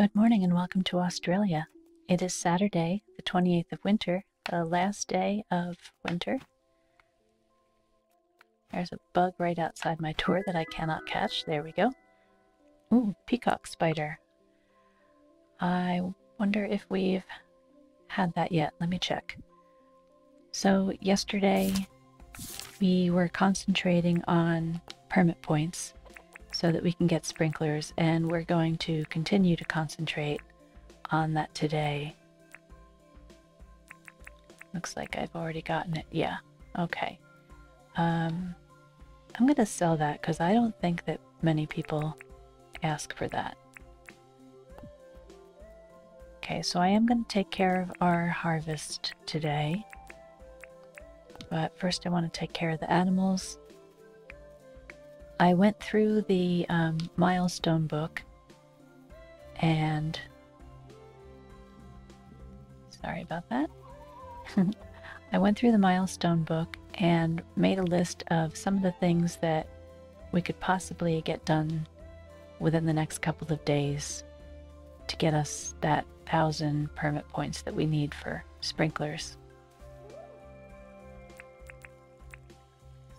Good morning and welcome to Australia. It is Saturday, the 28th of winter, the last day of winter. There's a bug right outside my door that I cannot catch. There we go. Ooh, peacock spider. I wonder if we've had that yet. Let me check. So, yesterday we were concentrating on permit points so that we can get sprinklers, and we're going to continue to concentrate on that today. Looks like I've already gotten it. Yeah, okay. Um, I'm going to sell that because I don't think that many people ask for that. Okay, so I am going to take care of our harvest today. But first I want to take care of the animals. I went through the um, milestone book and sorry about that. I went through the milestone book and made a list of some of the things that we could possibly get done within the next couple of days to get us that thousand permit points that we need for sprinklers.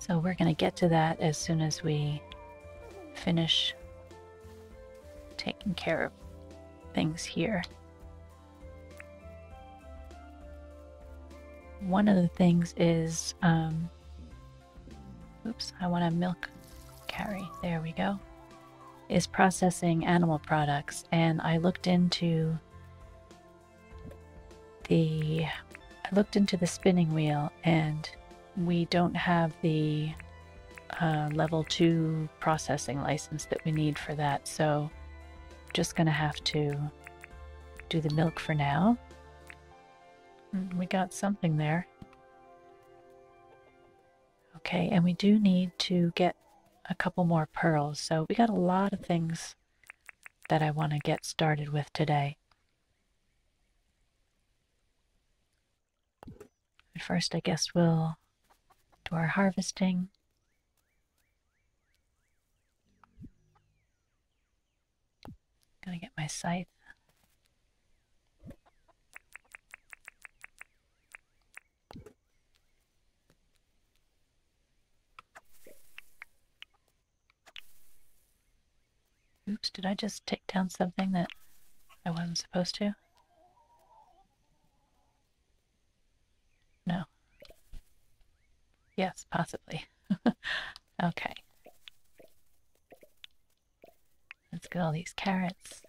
So we're going to get to that as soon as we finish taking care of things here. One of the things is, um, oops, I want to milk carry. There we go. Is processing animal products. And I looked into the, I looked into the spinning wheel and we don't have the uh, level 2 processing license that we need for that, so just gonna have to do the milk for now. Mm, we got something there. Okay, and we do need to get a couple more pearls, so we got a lot of things that I want to get started with today. But first, I guess we'll our harvesting. Gonna get my scythe. Oops, did I just take down something that I wasn't supposed to? No. Yes, possibly. okay. Let's get all these carrots.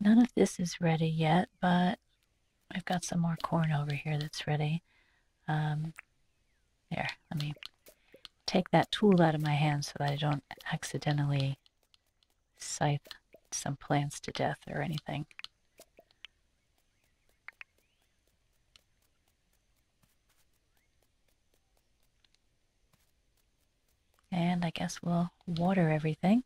None of this is ready yet, but I've got some more corn over here that's ready. Um, there, let me take that tool out of my hand so that I don't accidentally scythe some plants to death or anything. And I guess we'll water everything.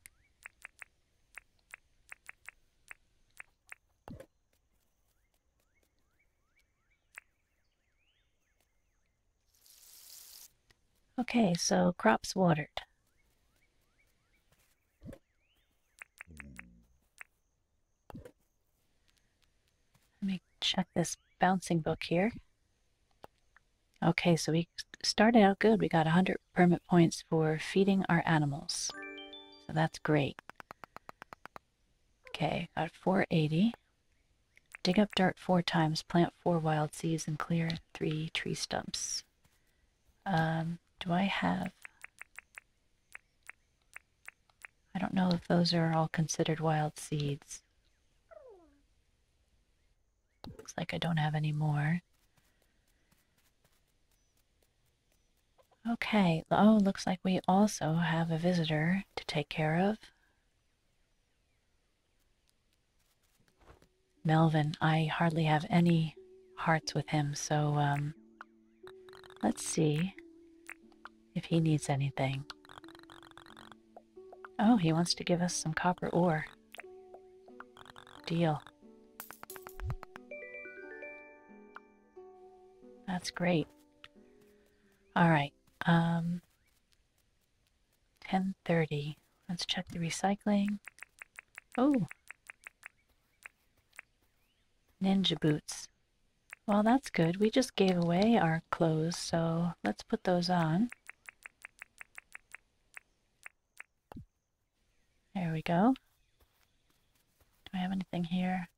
Okay, so crops watered. Let me check this bouncing book here. Okay, so we started out good. We got 100 permit points for feeding our animals. So that's great. Okay, got 480. Dig up dirt four times, plant four wild seeds, and clear three tree stumps. Um, do I have? I don't know if those are all considered wild seeds. Looks like I don't have any more. Okay, oh, looks like we also have a visitor to take care of. Melvin, I hardly have any hearts with him, so um, let's see if he needs anything. Oh, he wants to give us some copper ore. Deal. That's great. All right. Um 10:30. Let's check the recycling. Oh. Ninja boots. Well, that's good. We just gave away our clothes, so let's put those on. There we go. Do I have anything here?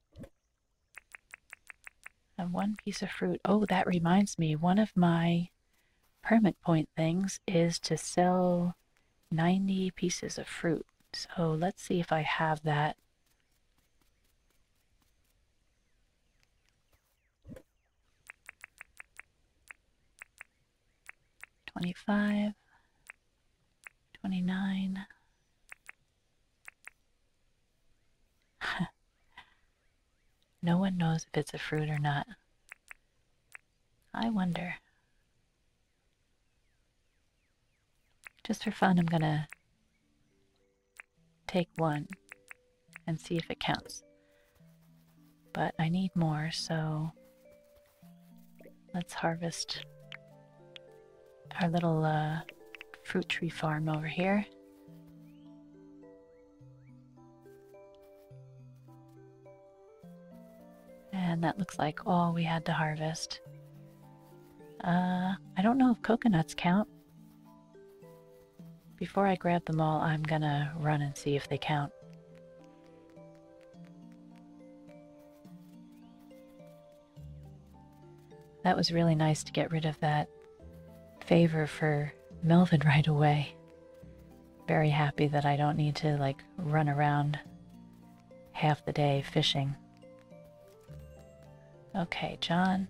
Have one piece of fruit. Oh, that reminds me. One of my permit point things is to sell 90 pieces of fruit. So let's see if I have that. Twenty-five, twenty-nine. no one knows if it's a fruit or not. I wonder. Just for fun, I'm gonna take one and see if it counts. But I need more, so let's harvest our little uh, fruit tree farm over here. And that looks like all we had to harvest. Uh, I don't know if coconuts count. Before I grab them all, I'm gonna run and see if they count. That was really nice to get rid of that favor for Melvin right away. Very happy that I don't need to like run around half the day fishing. Okay, John.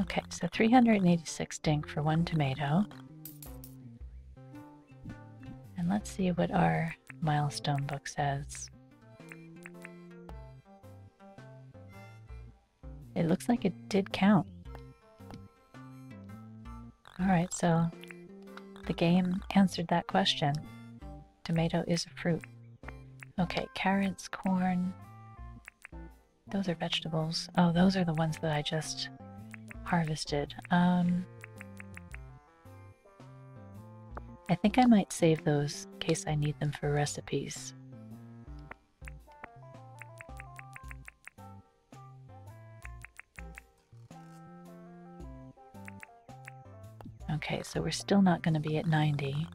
Okay, so 386 dink for one tomato. And let's see what our milestone book says. It looks like it did count. So the game answered that question. Tomato is a fruit. Okay, carrots, corn. Those are vegetables. Oh, those are the ones that I just harvested. Um, I think I might save those in case I need them for recipes. Okay, so we're still not going to be at 90.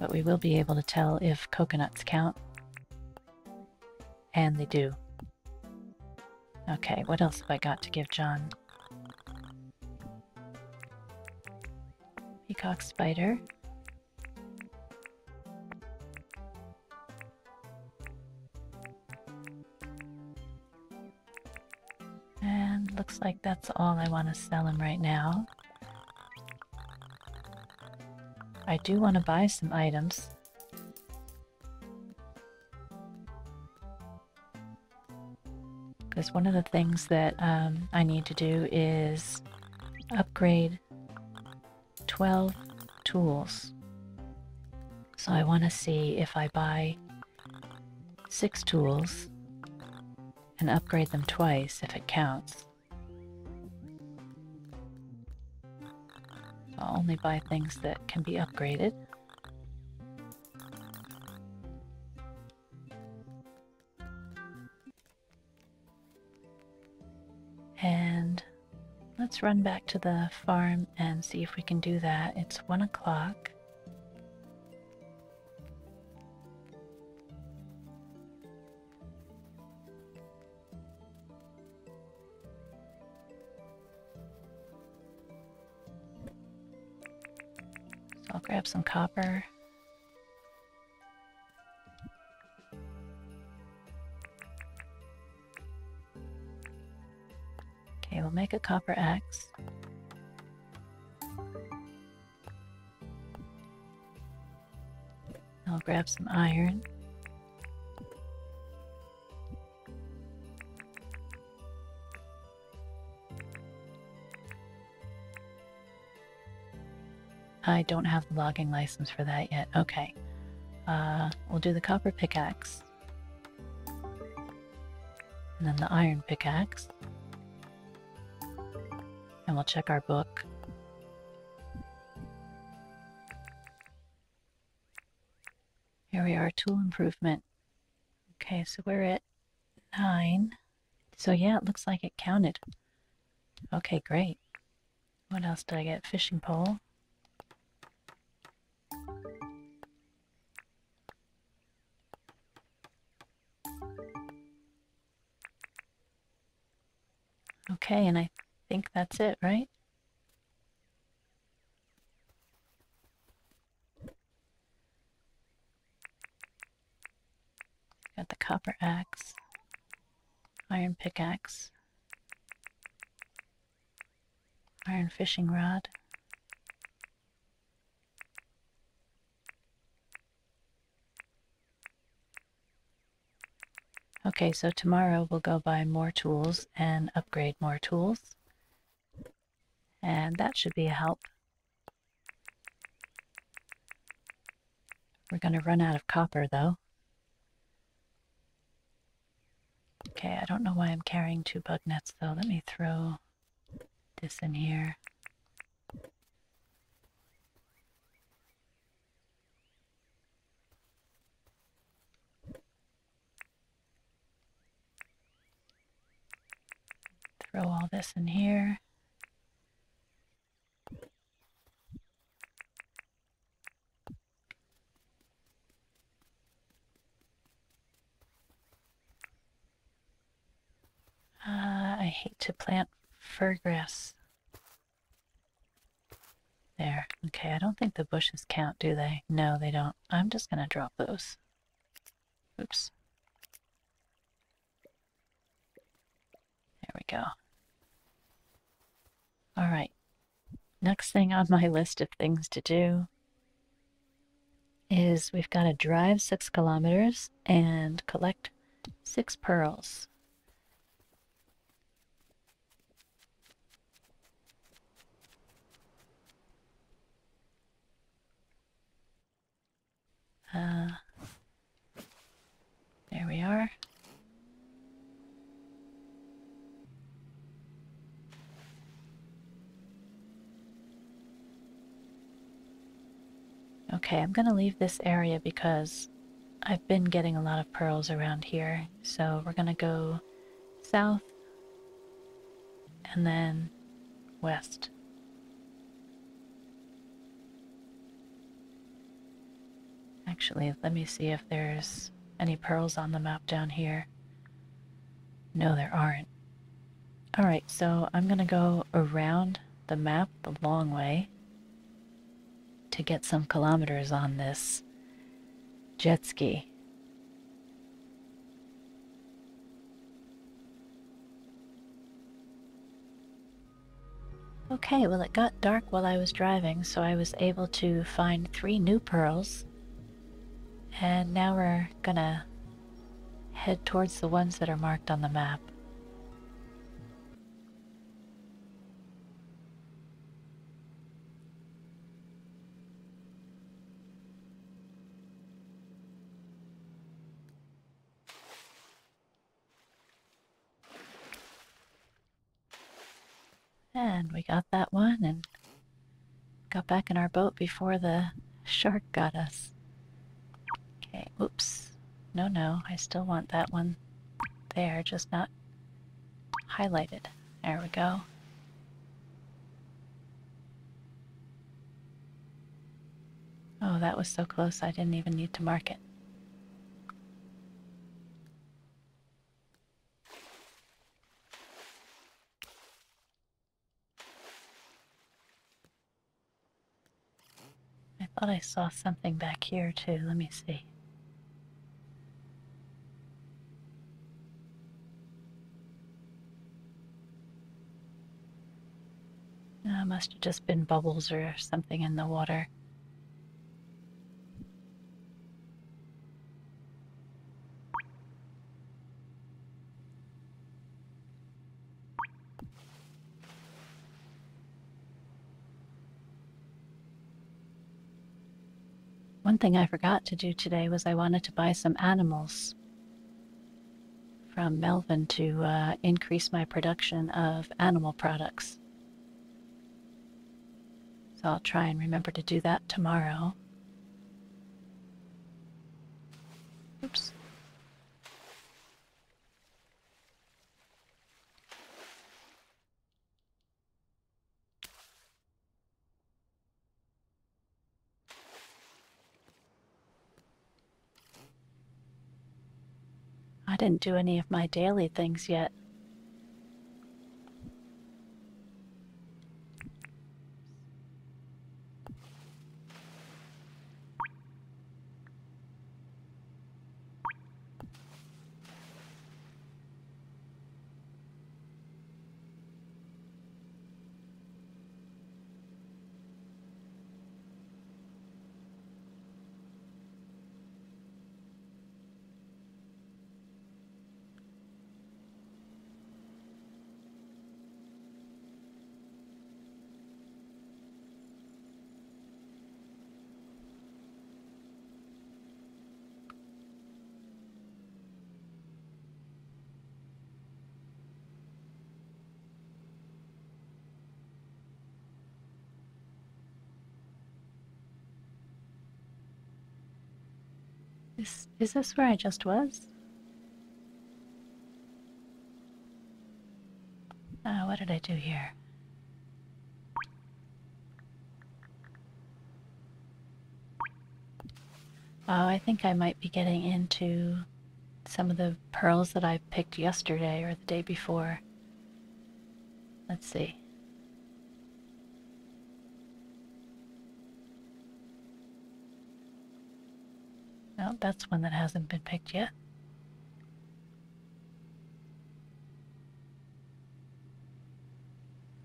But we will be able to tell if coconuts count. And they do. Okay, what else have I got to give John? Peacock spider. Looks like that's all I want to sell him right now. I do want to buy some items. Because one of the things that um, I need to do is upgrade 12 tools. So I want to see if I buy six tools and upgrade them twice if it counts. I'll only buy things that can be upgraded. And let's run back to the farm and see if we can do that. It's one o'clock. Grab some copper. Okay, we'll make a copper axe. I'll grab some iron. I don't have the logging license for that yet. Okay. Uh, we'll do the copper pickaxe. And then the iron pickaxe. And we'll check our book. Here we are, tool improvement. Okay, so we're at nine. So yeah, it looks like it counted. Okay, great. What else did I get? Fishing pole. Okay, and I think that's it, right? Got the copper axe, iron pickaxe, iron fishing rod. Okay, so tomorrow we'll go buy more tools and upgrade more tools. And that should be a help. We're going to run out of copper though. Okay, I don't know why I'm carrying two bug nets though. Let me throw this in here. Throw all this in here. Uh, I hate to plant fir grass. There. Okay, I don't think the bushes count, do they? No, they don't. I'm just gonna drop those. Oops. There we go. All right. Next thing on my list of things to do is we've got to drive six kilometers and collect six pearls. Uh, there we are. Okay, I'm to leave this area because I've been getting a lot of pearls around here. So we're to go south and then west. Actually, let me see if there's any pearls on the map down here. No, there aren't. Alright, so I'm to go around the map the long way to get some kilometers on this jet ski. Okay, well, it got dark while I was driving, so I was able to find three new pearls. And now we're gonna head towards the ones that are marked on the map. And we got that one and got back in our boat before the shark got us. Okay, oops. No, no, I still want that one there, just not highlighted. There we go. Oh, that was so close I didn't even need to mark it. Thought I saw something back here too. Let me see. Uh, must have just been bubbles or something in the water. Thing I forgot to do today was I wanted to buy some animals from Melvin to uh, increase my production of animal products. So I'll try and remember to do that tomorrow. Oops. I didn't do any of my daily things yet. Is, is this where I just was? Uh, what did I do here? Oh, I think I might be getting into some of the pearls that I picked yesterday or the day before. Let's see. No, that's one that hasn't been picked yet.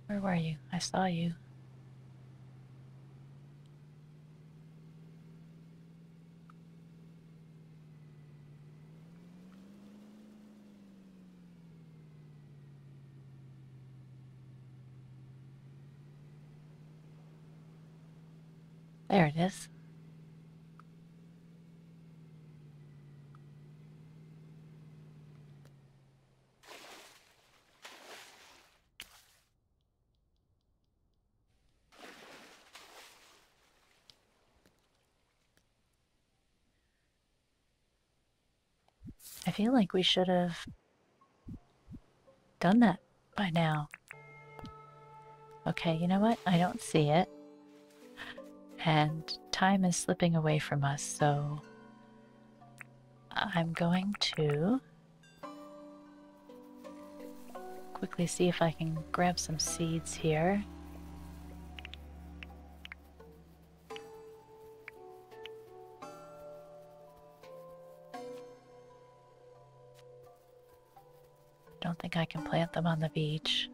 Where were you? I saw you. There it is. I feel like we should have done that by now. Okay, you know what? I don't see it. And time is slipping away from us, so I'm going to quickly see if I can grab some seeds here. I can plant them on the beach.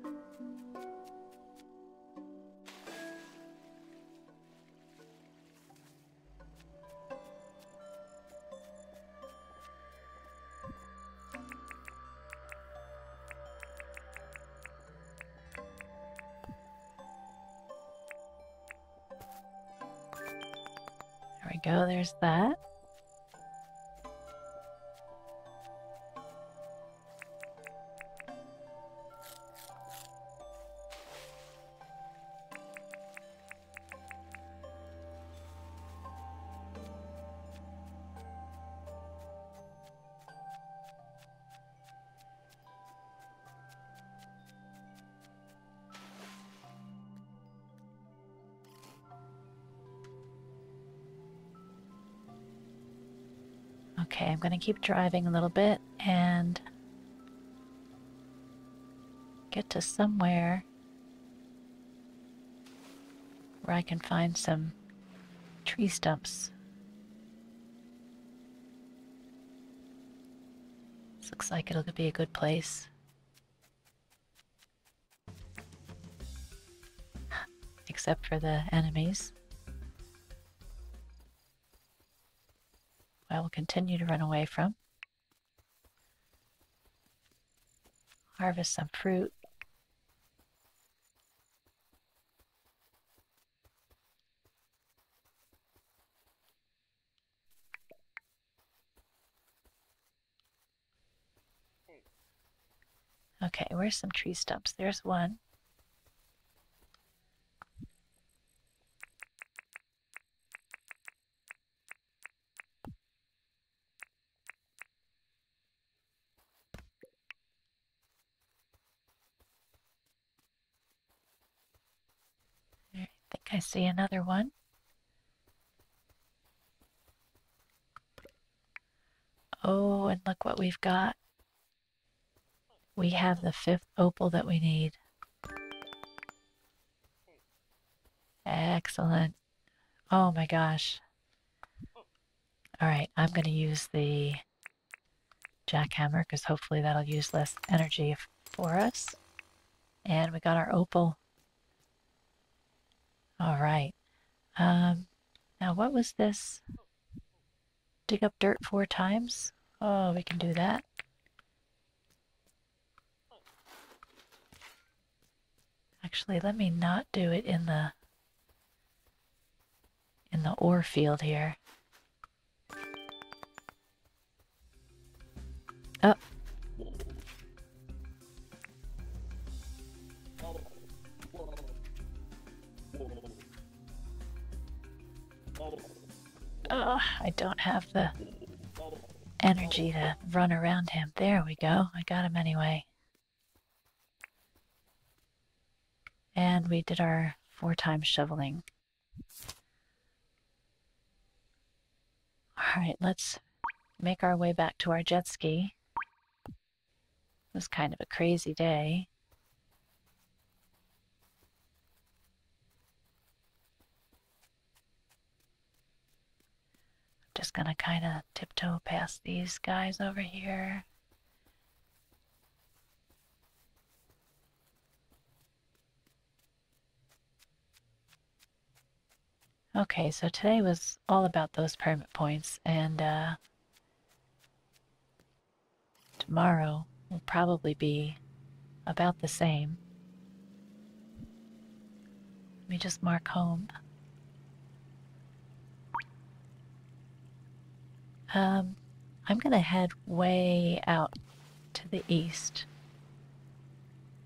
There we go, there's that. Going to keep driving a little bit and get to somewhere where I can find some tree stumps. This looks like it'll be a good place. Except for the enemies. I will continue to run away from. Harvest some fruit. Okay, where's some tree stumps? There's one. I see another one. Oh, and look what we've got. We have the fifth opal that we need. Excellent. Oh my gosh. Alright, I'm going to use the jackhammer because hopefully that'll use less energy for us. And we got our opal. Alright. Um, now what was this? Dig up dirt four times? Oh, we can do that. Actually, let me not do it in the in the ore field here. Oh, the energy to run around him. There we go. I got him anyway. And we did our four times shoveling. Alright, let's make our way back to our jet ski. It was kind of a crazy day. Just gonna kind of tiptoe past these guys over here. Okay, so today was all about those permit points, and uh, tomorrow will probably be about the same. Let me just mark home. Um, I'm going to head way out to the east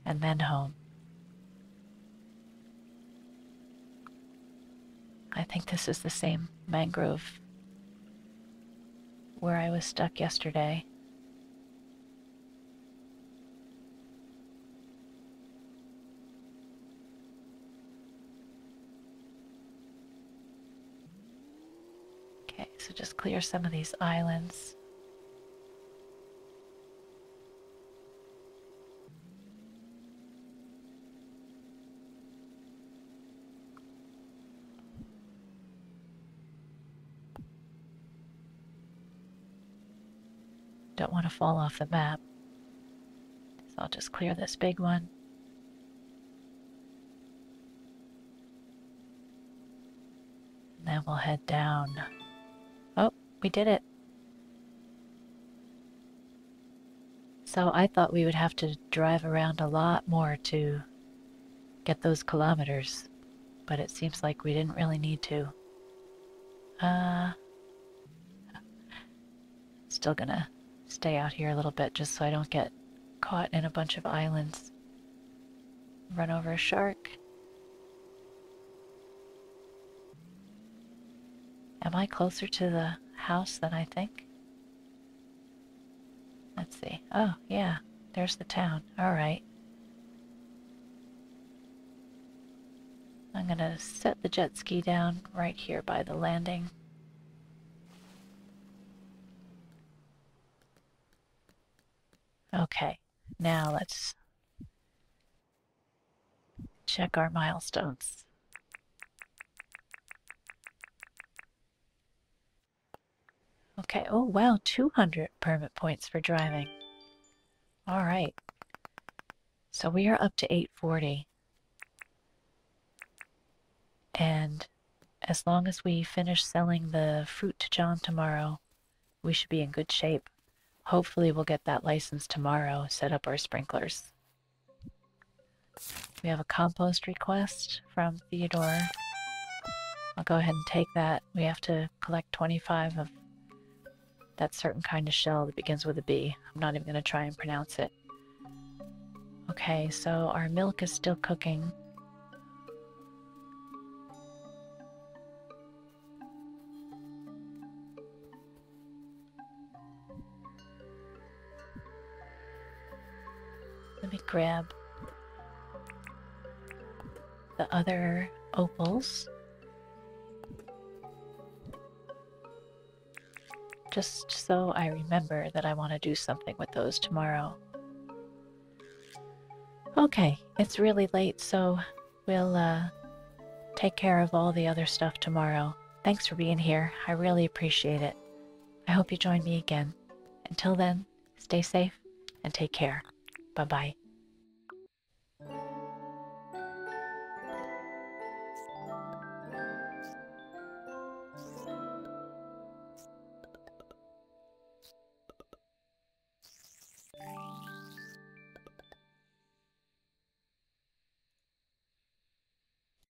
and then home. I think this is the same mangrove where I was stuck yesterday. Okay, so just clear some of these islands. Don't want to fall off the map. So I'll just clear this big one. Then we'll head down. We did it. So I thought we would have to drive around a lot more to get those kilometers, but it seems like we didn't really need to. Uh, still gonna stay out here a little bit just so I don't get caught in a bunch of islands. Run over a shark. Am I closer to the house than I think? Let's see. Oh, yeah. There's the town. Alright. I'm gonna set the jet ski down right here by the landing. Okay, now let's check our milestones. Okay, oh wow, 200 permit points for driving. All right. So we are up to 840. And as long as we finish selling the fruit to John tomorrow, we should be in good shape. Hopefully, we'll get that license tomorrow, set up our sprinklers. We have a compost request from Theodore. I'll go ahead and take that. We have to collect 25 of that certain kind of shell that begins with a B. I'm not even going to try and pronounce it. Okay, so our milk is still cooking. Let me grab the other opals. Just so I remember that I want to do something with those tomorrow. Okay, it's really late, so we'll uh, take care of all the other stuff tomorrow. Thanks for being here. I really appreciate it. I hope you join me again. Until then, stay safe and take care. Bye bye.